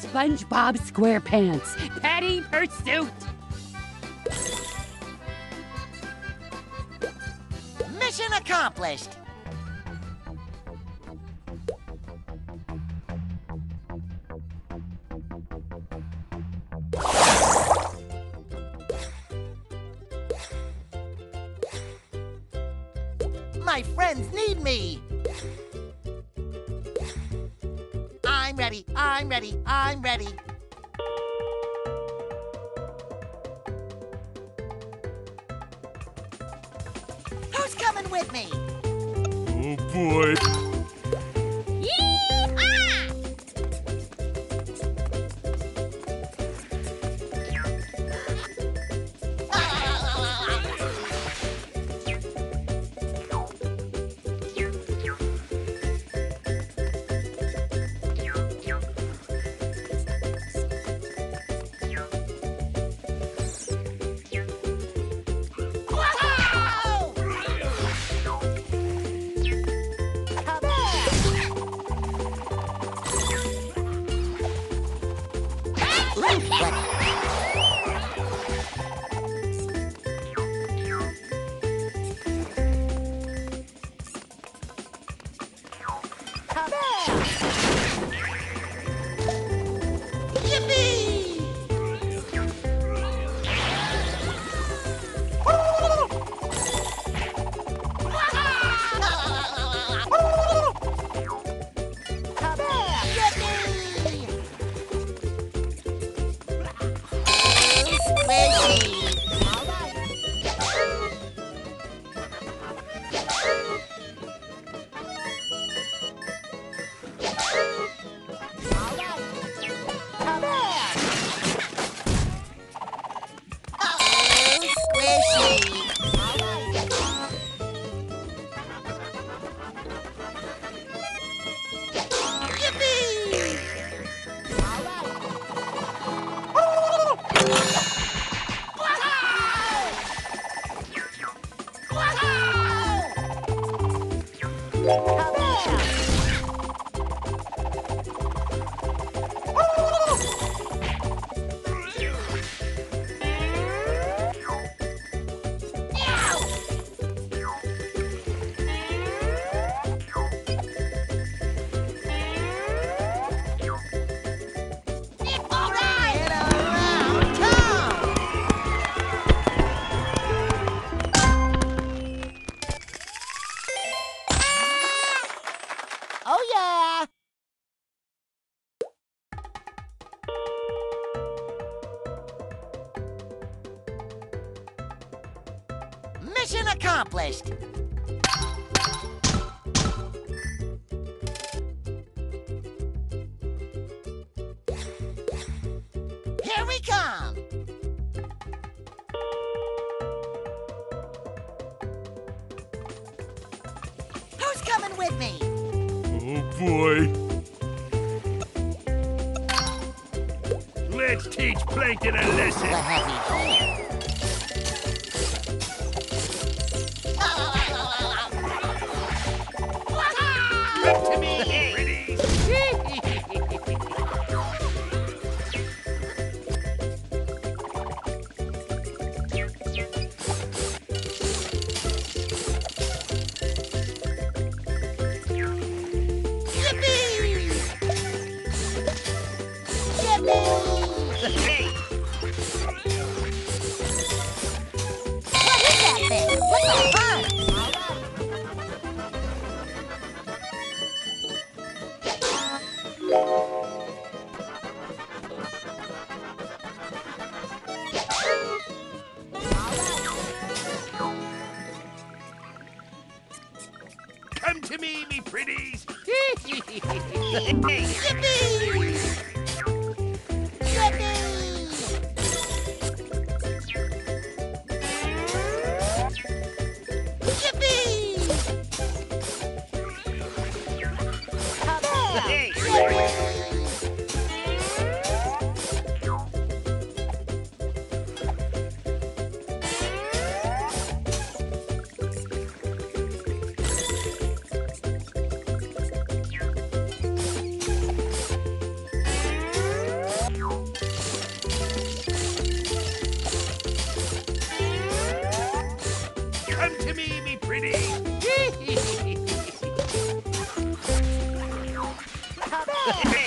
SpongeBob SquarePants. Patty Pursuit. Mission accomplished. My friends need me. I'm ready, I'm ready, I'm ready. Who's coming with me? Oh boy. Yippee! Accomplished! Here we come! Who's coming with me? Oh boy. Let's teach Plankton a lesson. Oh.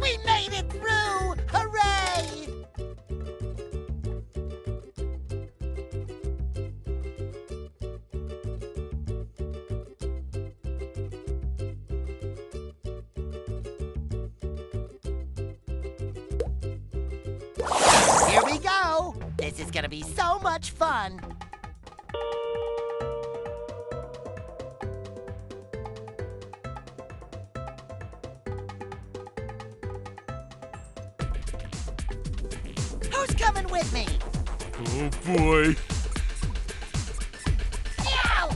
We made it through! Hooray! Here we go! This is gonna be so much fun! With me? Oh boy. Meow!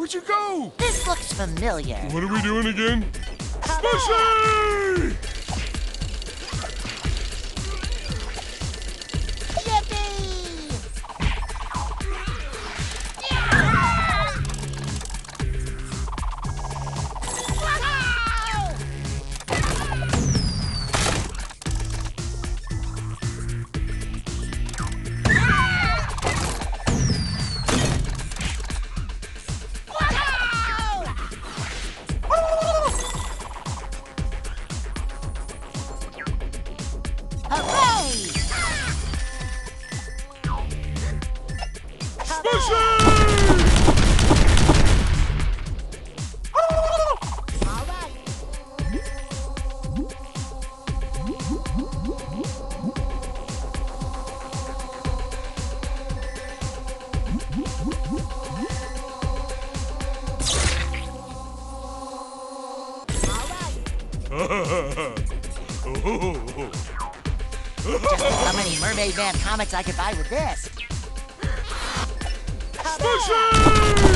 Where'd you go? This looks familiar. What are we doing again? Smushy! Just how many Mermaid Man comics I could buy with this. Push!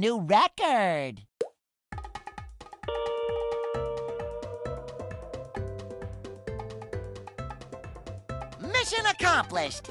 New record! Mission accomplished!